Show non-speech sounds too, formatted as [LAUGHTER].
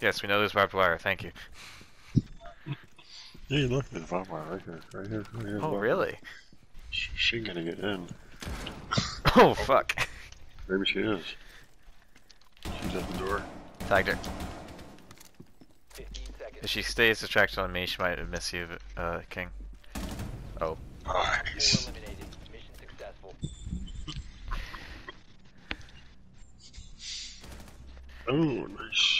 Yes, we know there's barbed wire. Thank you. Yeah, look, there's barbed wire right here, right here, right here. Oh, really? She's she gonna get in. [LAUGHS] oh, fuck. Maybe she is. She's at the door. Tagged her. If she stays distracted on me, she might miss you, uh, King. Oh. Nice. [LAUGHS] Oh, nice.